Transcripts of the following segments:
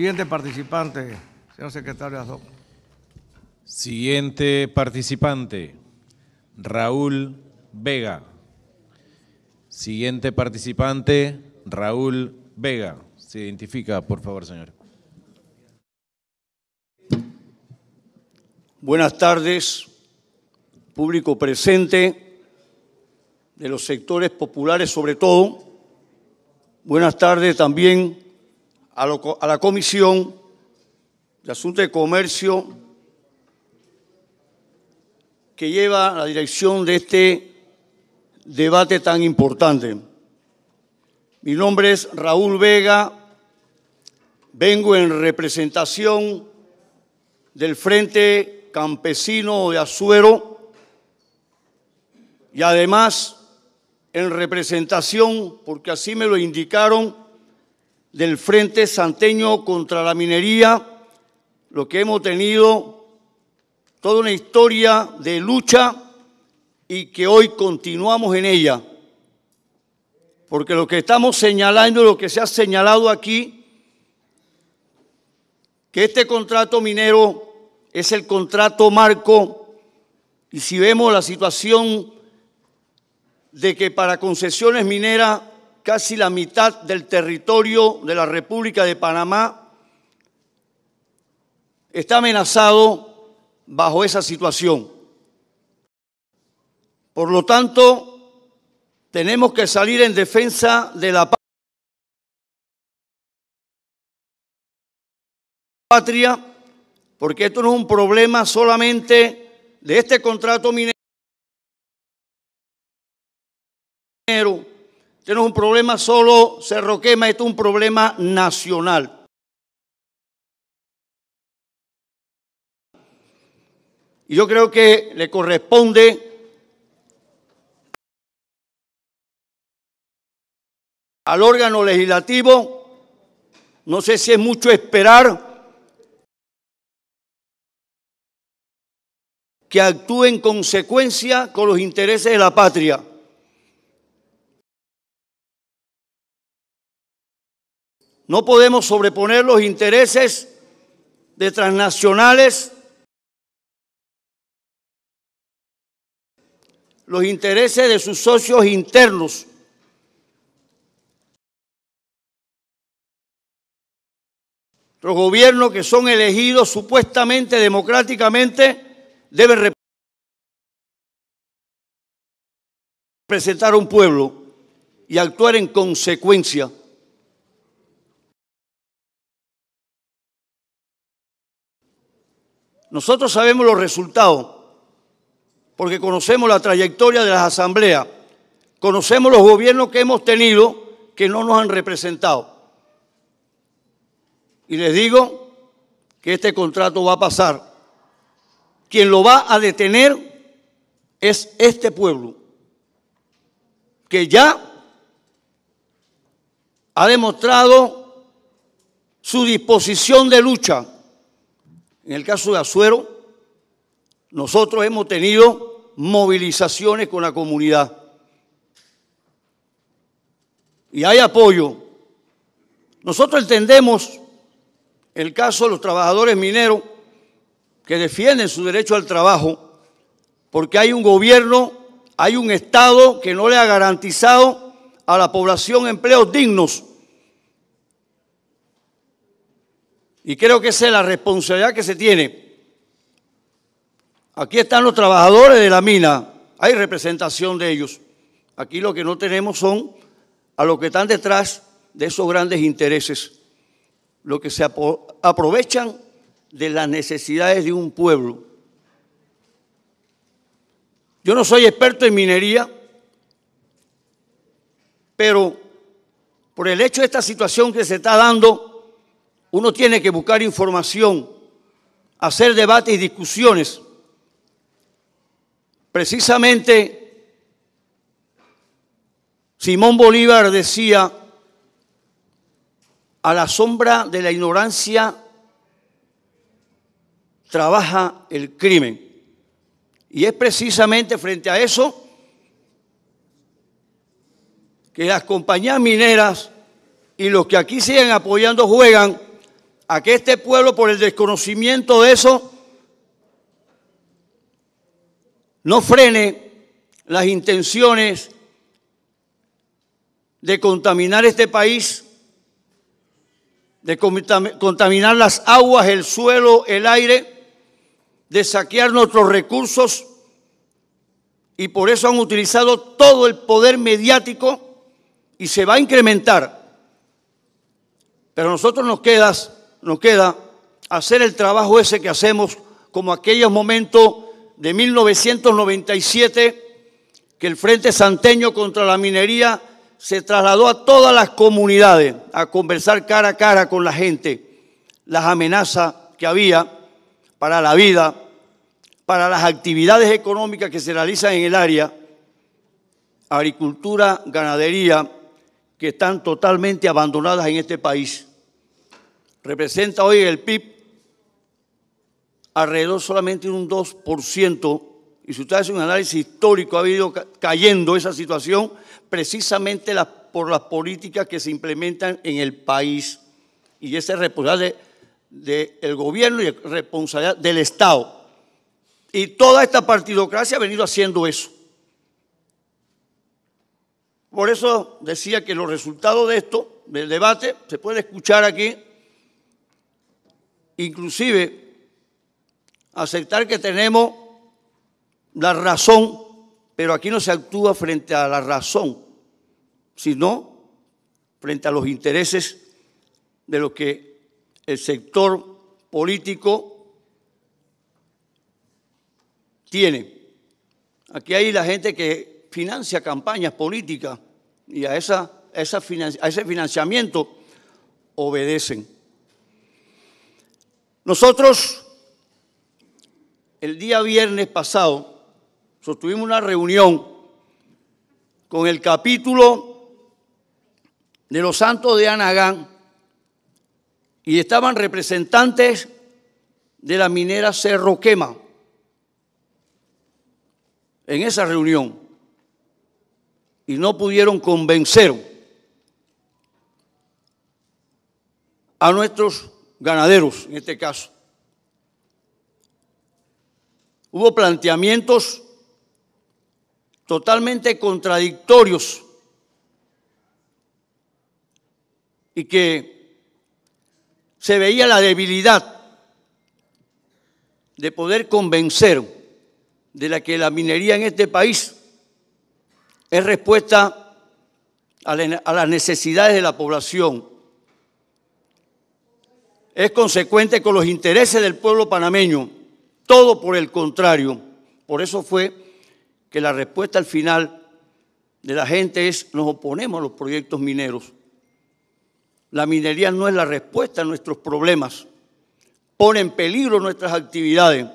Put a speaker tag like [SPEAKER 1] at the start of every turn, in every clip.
[SPEAKER 1] Siguiente participante, señor secretario Azó.
[SPEAKER 2] Siguiente participante, Raúl Vega. Siguiente participante, Raúl Vega. Se identifica, por favor, señor.
[SPEAKER 3] Buenas tardes, público presente, de los sectores populares sobre todo. Buenas tardes también a, la Comisión de Asuntos de Comercio que lleva la dirección de este debate tan importante. Mi nombre es Raúl Vega, vengo en representación del Frente Campesino de Azuero y además en representación, porque así me lo indicaron, del Frente Santeño contra la Minería, lo que hemos tenido toda una historia de lucha y que hoy continuamos en ella. Porque lo que estamos señalando, lo que se ha señalado aquí, que este contrato minero es el contrato marco y si vemos la situación de que para concesiones mineras casi la mitad del territorio de la República de Panamá está amenazado bajo esa situación. Por lo tanto, tenemos que salir en defensa de la patria, porque esto no es un problema solamente de este contrato minero. Este no es un problema solo Cerro Quema, esto es un problema nacional. Y yo creo que le corresponde al órgano legislativo, no sé si es mucho esperar, que actúe en consecuencia con los intereses de la patria. No podemos sobreponer los intereses de transnacionales, los intereses de sus socios internos. Los gobiernos que son elegidos supuestamente democráticamente deben representar a un pueblo y actuar en consecuencia. Nosotros sabemos los resultados, porque conocemos la trayectoria de las asambleas, conocemos los gobiernos que hemos tenido que no nos han representado. Y les digo que este contrato va a pasar. Quien lo va a detener es este pueblo, que ya ha demostrado su disposición de lucha. En el caso de Azuero, nosotros hemos tenido movilizaciones con la comunidad. Y hay apoyo. Nosotros entendemos el caso de los trabajadores mineros que defienden su derecho al trabajo, porque hay un gobierno, hay un Estado que no le ha garantizado a la población empleos dignos. Y creo que esa es la responsabilidad que se tiene. Aquí están los trabajadores de la mina, hay representación de ellos. Aquí lo que no tenemos son a los que están detrás de esos grandes intereses, los que se aprovechan de las necesidades de un pueblo. Yo no soy experto en minería, pero por el hecho de esta situación que se está dando, uno tiene que buscar información, hacer debates y discusiones. Precisamente, Simón Bolívar decía, a la sombra de la ignorancia trabaja el crimen. Y es precisamente frente a eso que las compañías mineras y los que aquí siguen apoyando juegan a que este pueblo, por el desconocimiento de eso, no frene las intenciones de contaminar este país, de contaminar las aguas, el suelo, el aire, de saquear nuestros recursos y por eso han utilizado todo el poder mediático y se va a incrementar. Pero a nosotros nos queda, nos queda hacer el trabajo ese que hacemos como aquellos momentos de 1997 que el Frente Santeño contra la minería se trasladó a todas las comunidades a conversar cara a cara con la gente, las amenazas que había para la vida, para las actividades económicas que se realizan en el área, agricultura, ganadería, que están totalmente abandonadas en este país. Representa hoy el PIB alrededor solamente de un 2%, y si usted hace un análisis histórico, ha ido cayendo esa situación precisamente por las políticas que se implementan en el país. Y esa es responsabilidad del gobierno y responsabilidad del Estado. Y toda esta partidocracia ha venido haciendo eso. Por eso decía que los resultados de esto, del debate, se puede escuchar aquí, inclusive aceptar que tenemos la razón, pero aquí no se actúa frente a la razón, sino frente a los intereses de lo que el sector político tiene. Aquí hay la gente que financia campañas políticas y a, esa, esa a ese financiamiento obedecen. Nosotros el día viernes pasado sostuvimos una reunión con el capítulo de los santos de Anagán y estaban representantes de la minera Cerro Quema en esa reunión y no pudieron convencer a nuestros ganaderos, en este caso. Hubo planteamientos totalmente contradictorios y que se veía la debilidad de poder convencer de la que la minería en este país es respuesta a, las necesidades de la población, es consecuente con los intereses del pueblo panameño todo por el contrario. Por eso fue que la respuesta al final de la gente es nos oponemos a los proyectos mineros. La minería no es la respuesta a nuestros problemas. Pone en peligro nuestras actividades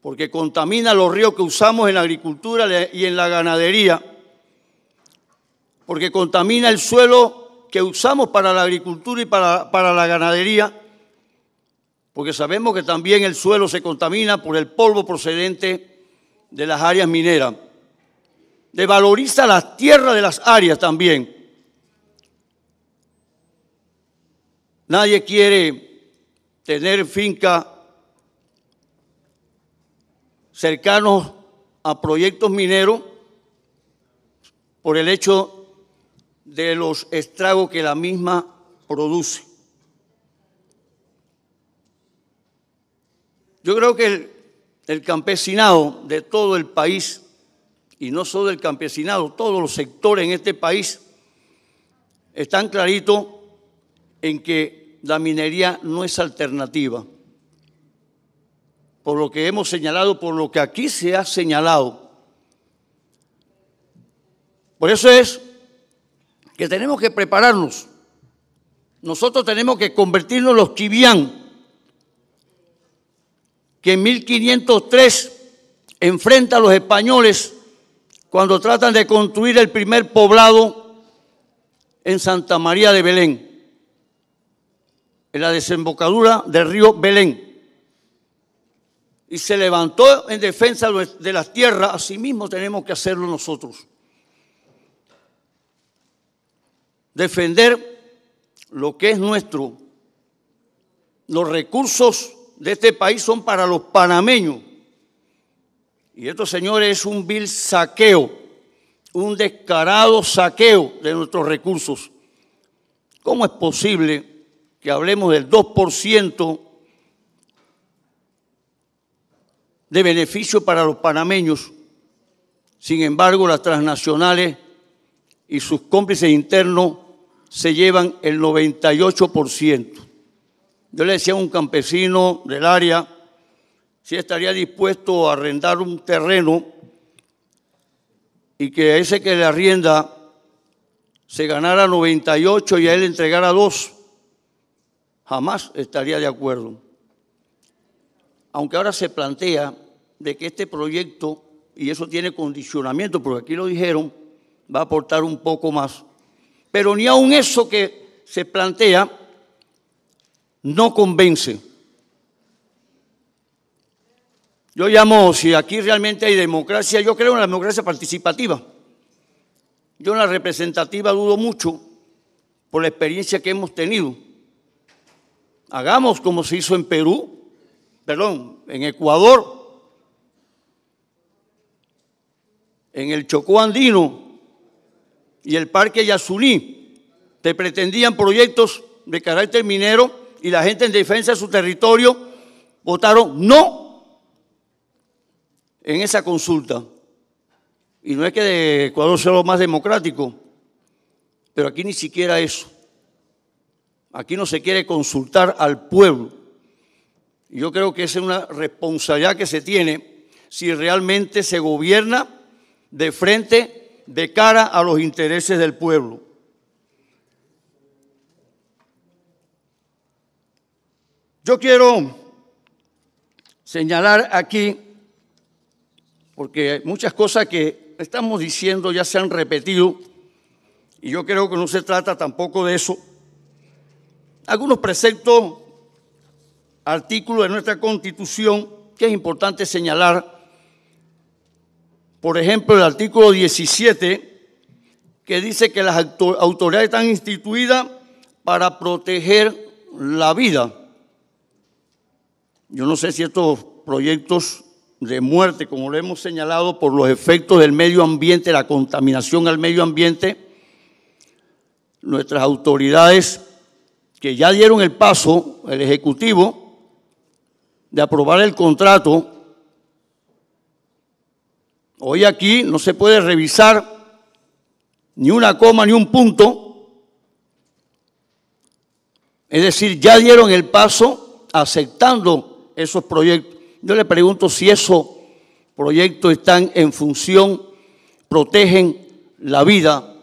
[SPEAKER 3] porque contamina los ríos que usamos en la agricultura y en la ganadería, porque contamina el suelo que usamos para la agricultura y para, para la ganadería porque sabemos que también el suelo se contamina por el polvo procedente de las áreas mineras. Devaloriza las tierras de las áreas también. Nadie quiere tener finca cercanos a proyectos mineros por el hecho de los estragos que la misma produce. Yo creo que el, campesinado de todo el país, y no solo el campesinado, todos los sectores en este país, están claritos en que la minería no es alternativa. Por lo que hemos señalado, por lo que aquí se ha señalado. Por eso es que tenemos que prepararnos. Nosotros tenemos que convertirnos en los Kibián que en 1503 enfrenta a los españoles cuando tratan de construir el primer poblado en Santa María de Belén, en la desembocadura del río Belén. Y se levantó en defensa de las tierras, asimismo tenemos que hacerlo nosotros. Defender lo que es nuestro los recursos de este país son para los panameños. Y esto, señores, es un vil saqueo, un descarado saqueo de nuestros recursos. ¿Cómo es posible que hablemos del 2% de beneficio para los panameños? Sin embargo, las transnacionales y sus cómplices internos se llevan el 98%. Yo le decía a un campesino del área si estaría dispuesto a arrendar un terreno y que ese que le arrienda se ganara 98 y a él entregara dos. Jamás estaría de acuerdo. Aunque ahora se plantea de que este proyecto, y eso tiene condicionamiento, porque aquí lo dijeron, va a aportar un poco más. Pero ni aun eso que se plantea no convence. Yo llamo, si aquí realmente hay democracia, yo creo en la democracia participativa. Yo en la representativa dudo mucho por la experiencia que hemos tenido. Hagamos como se hizo en Perú, perdón, en Ecuador, en el Chocó Andino y el Parque Yasuní. Te pretendían proyectos de carácter minero y la gente en defensa de su territorio votaron no en esa consulta. Y no es que de Ecuador sea lo más democrático, pero aquí ni siquiera eso. Aquí no se quiere consultar al pueblo. Yo creo que esa es una responsabilidad que se tiene si realmente se gobierna de frente, de cara a los intereses del pueblo. Yo quiero señalar aquí porque muchas cosas que estamos diciendo ya se han repetido y yo creo que no se trata tampoco de eso. Algunos preceptos, artículos de nuestra constitución que es importante señalar. Por ejemplo, el artículo 17 que dice que las autoridades están instituidas para proteger la vida. Yo no sé si estos proyectos de muerte, como lo hemos señalado, por los efectos del medio ambiente, la contaminación al medio ambiente, nuestras autoridades que ya dieron el paso, el Ejecutivo, de aprobar el contrato, hoy aquí no se puede revisar ni una coma ni un punto, es decir, ya dieron el paso aceptando esos proyectos. Yo le pregunto si esos proyectos están en función, protegen la vida,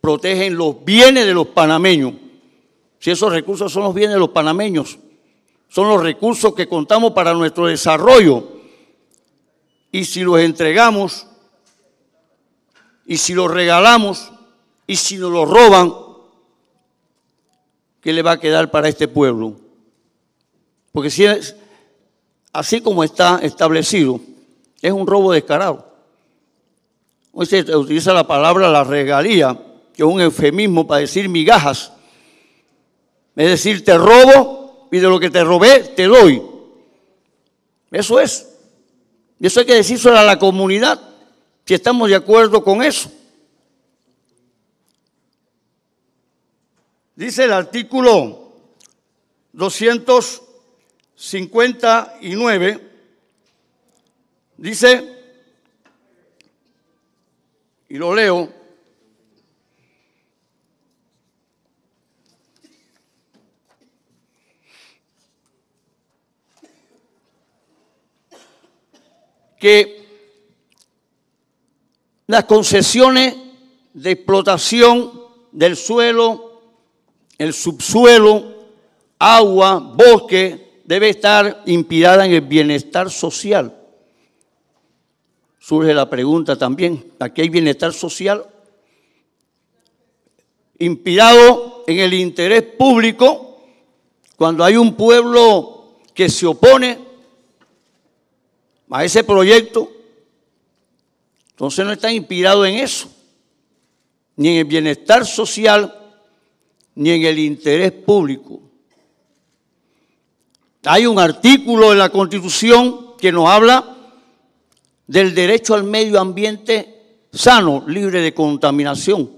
[SPEAKER 3] protegen los bienes de los panameños. Si esos recursos son los bienes de los panameños, son los recursos que contamos para nuestro desarrollo. Y si los entregamos, y si los regalamos, y si nos los roban, ¿qué le va a quedar para este pueblo? Porque si así como está establecido, es un robo descarado. Hoy se utiliza la palabra la regalía, que es un eufemismo para decir migajas. Es decir, te robo y de lo que te robé te doy. Eso es. Y eso hay que decírselo a la comunidad, si estamos de acuerdo con eso. Dice el artículo 200. 59 dice, y lo leo, que las concesiones de explotación del suelo, el subsuelo, agua, bosque, debe estar inspirada en el bienestar social. Surge la pregunta también, ¿aquí hay bienestar social? Inspirado en el interés público, cuando hay un pueblo que se opone a ese proyecto, entonces no está inspirado en eso, ni en el bienestar social, ni en el interés público. Hay un artículo en la Constitución que nos habla del derecho al medio ambiente sano, libre de contaminación.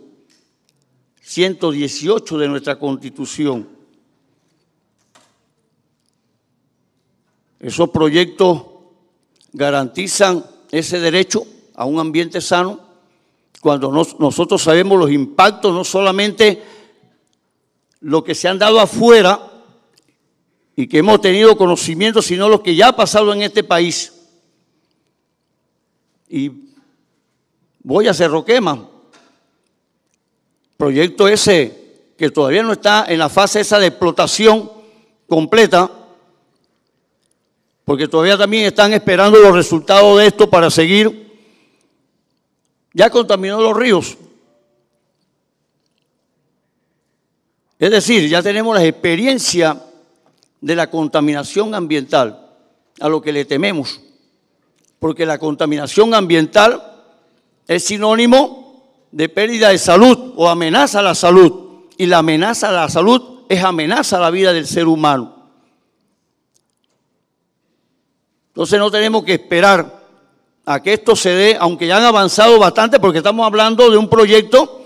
[SPEAKER 3] 118 de nuestra Constitución. Esos proyectos garantizan ese derecho a un ambiente sano cuando nosotros sabemos los impactos, no solamente lo que se han dado afuera y que hemos tenido conocimiento, sino lo que ya ha pasado en este país. Y voy a Cerro Quema, proyecto ese que todavía no está en la fase esa de explotación completa, porque todavía también están esperando los resultados de esto para seguir. Ya contaminó los ríos. Es decir, ya tenemos la experiencia de la contaminación ambiental, a lo que le tememos, porque la contaminación ambiental es sinónimo de pérdida de salud o amenaza a la salud, y la amenaza a la salud es amenaza a la vida del ser humano. Entonces no tenemos que esperar a que esto se dé, aunque ya han avanzado bastante, porque estamos hablando de un proyecto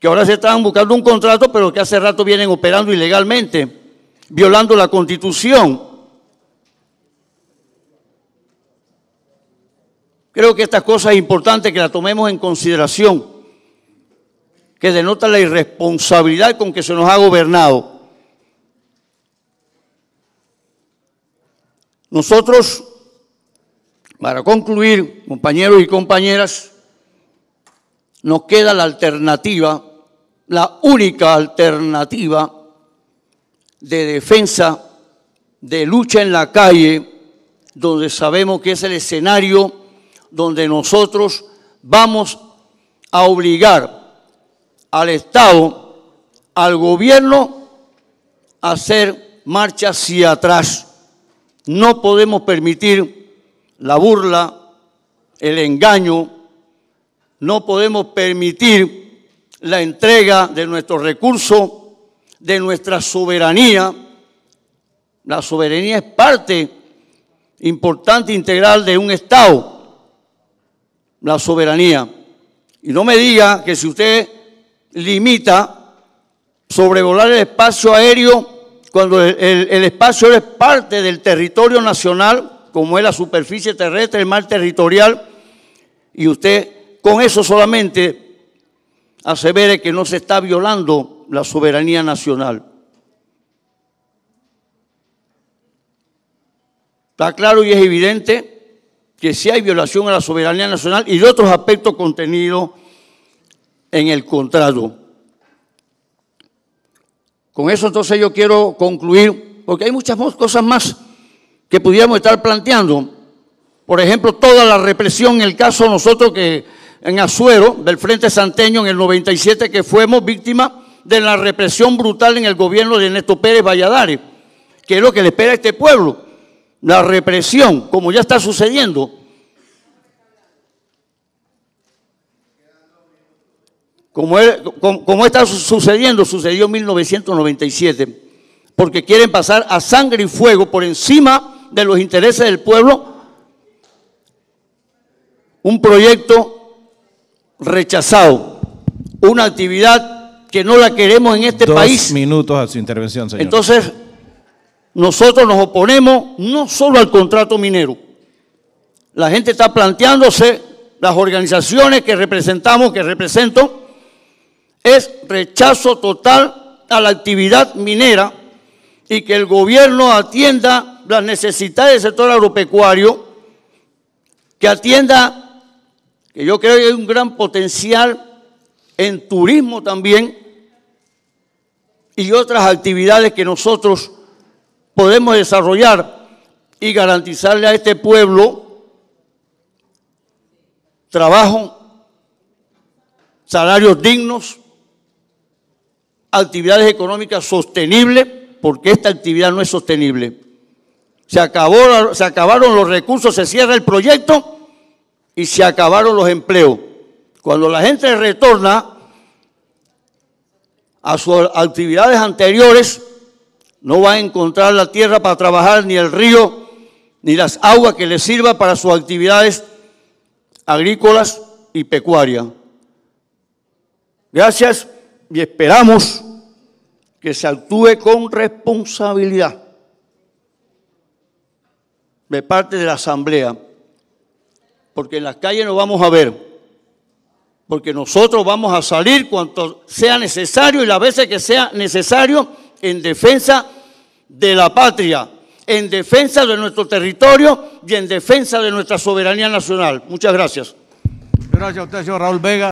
[SPEAKER 3] que ahora se están buscando un contrato, pero que hace rato vienen operando ilegalmente, violando la constitución. Creo que estas cosas es importante que las tomemos en consideración, que denota la irresponsabilidad con que se nos ha gobernado. Nosotros, para concluir, compañeros y compañeras, nos queda la alternativa, la única alternativa de defensa, de lucha en la calle, donde sabemos que es el escenario donde nosotros vamos a obligar al Estado, al gobierno, a hacer marcha hacia atrás. No podemos permitir la burla, el engaño, no podemos permitir la entrega de nuestros recursos, de nuestra soberanía. La soberanía es parte importante, integral de un Estado, la soberanía. Y no me diga que si usted limita sobrevolar el espacio aéreo cuando el, espacio es parte del territorio nacional, como es la superficie terrestre, el mar territorial, y usted con eso solamente asevere que no se está violando la soberanía nacional. Está claro y es evidente que si hay violación a la soberanía nacional y de otros aspectos contenidos en el contrato. Con eso entonces yo quiero concluir, porque hay muchas cosas más que pudiéramos estar planteando. Por ejemplo, toda la represión, en el caso nosotros que en Azuero, del Frente Santeño en el 97, que fuimos víctimas de la represión brutal en el gobierno de Ernesto Pérez Valladares, que es lo que le espera a este pueblo. La represión, como ya está sucediendo, como, está sucediendo, sucedió en 1997, porque quieren pasar a sangre y fuego por encima de los intereses del pueblo un proyecto rechazado, una actividad que no la queremos en este
[SPEAKER 2] Dos
[SPEAKER 3] país.
[SPEAKER 2] minutos a su intervención, señor.
[SPEAKER 3] Entonces, nosotros nos oponemos no solo al contrato minero. La gente está planteándose, las organizaciones que representamos, que represento, es rechazo total a la actividad minera y que el gobierno atienda las necesidades del sector agropecuario, que atienda, que yo creo que hay un gran potencial en turismo también y otras actividades que nosotros podemos desarrollar y garantizarle a este pueblo trabajo, salarios dignos, actividades económicas sostenibles, porque esta actividad no es sostenible. Se, acabó, se acabaron los recursos, se cierra el proyecto y se acabaron los empleos. Cuando la gente retorna a sus actividades anteriores, no va a encontrar la tierra para trabajar, ni el río, ni las aguas que le sirva para sus actividades agrícolas y pecuarias. Gracias y esperamos que se actúe con responsabilidad de parte de la Asamblea, porque en las calles nos vamos a ver, porque nosotros vamos a salir cuanto sea necesario y las veces que sea necesario en defensa de la patria, en defensa de nuestro territorio y en defensa de nuestra soberanía nacional. Muchas gracias.
[SPEAKER 1] Gracias a usted, señor Raúl Vega.